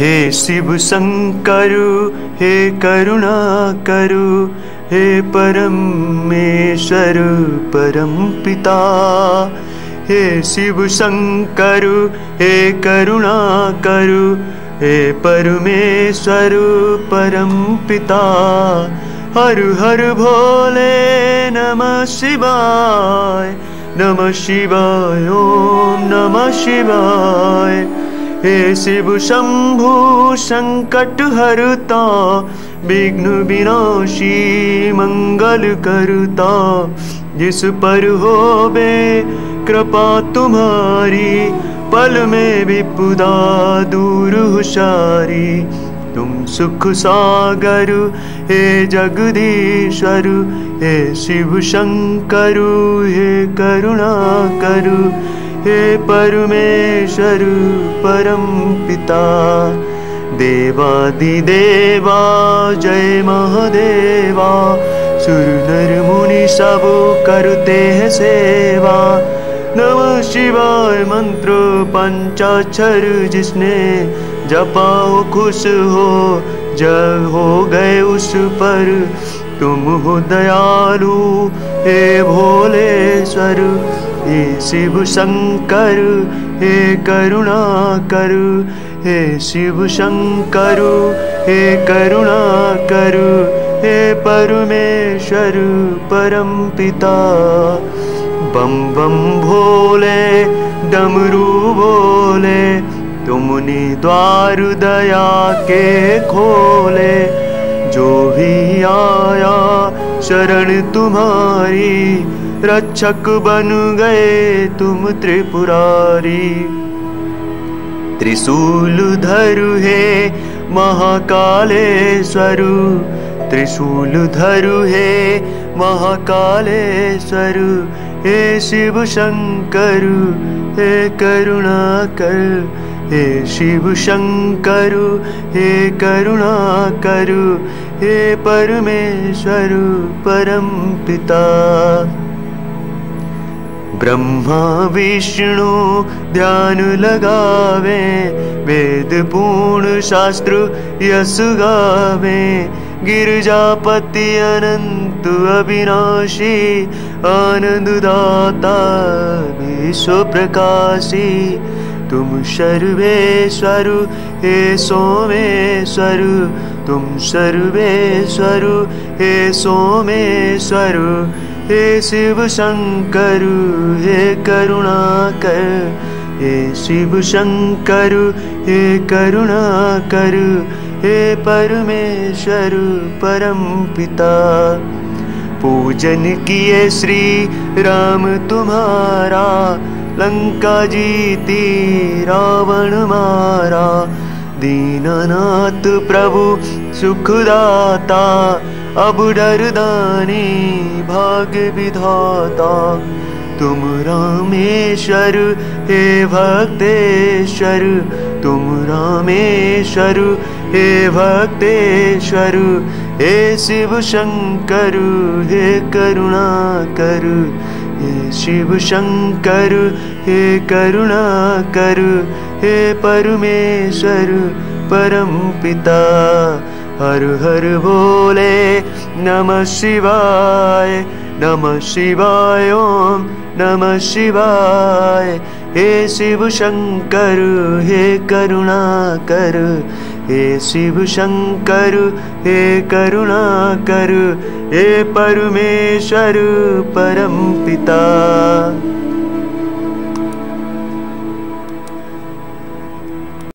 हे शिव शंकर हे करुणा करु हे परमेश्वर परम पिता। हे शिव शंकर हे करुणा करु हे परमेश्वर परम पिता। हर हर भोले नमः शिवाय नमः शिवाय ओम नमः शिवाय। हे शिव शंभु संकट हरता विघ्न करता। जिस पर बे कृपा तुम्हारी पल में विपुदा दूर हुशारी तुम सुख सागर हे जगदीश्वर हे शिव शंकर हे करुणा करु हे परमेश्वर परम पिता देवादिदेवा जय महादेवा सुर नर मुनि सब करते सेवा नमः शिवाय मंत्र पंचाक्षर जिसने जपाओ खुश हो जग हो गए उस पर। तुम हो दयालु हे भोलेश्वर हे शिव शंकर हे करुणा करु हे शिव शंकर हे करुणा करु हे परमेश्वर परम पिता। बम बम भोले डमरू बोले तुमने द्वार दया के खोले आया शरण रक्षक बन तुम त्रिपुरारी। त्रिशूल धरु हे महाकालेश्वर त्रिशूल धरु हे महाकालेश्वर हे शिव शंकर हे करुणा कर हे शिव शंकर हे करुणा करु हे परमेश्वर परम पिता। ब्रह्मा विष्णु ध्यान लगावे वेद पूर्ण शास्त्र यस गावे गिरजापति अनंत अविनाशी आनंद दाता विश्व प्रकाशी तुम सर्वेश्वर हे सोमेश्वर। तुम सर्वेश्वर हे सोमेश्वर। हे शिव शंकर हे करुणा कर हे शिव शंकर हे करुणा कर हे परमेश्वर परम पिता। पूजन किए श्री राम तुम्हारा लंका जीती रावण मारा दीननाथ प्रभु सुखदाता अब डरदानी भाग्य विधाता तुम रामेश्वर हे भक्तेश्वर तुम रामेश्वर हे भक्तेश्वर हे शिव शंकर हे करुणा कर हे शिव शंकर हे करुणा कर हे परमेश्वर परम पिता हर हर बोले नमः शिवाय नमः शिवाय ओम नमः शिवाय। हे शिव शंकर हे करुणा कर हे शिव शंकर हे करुणा कर हे परमेश्वर परम पिता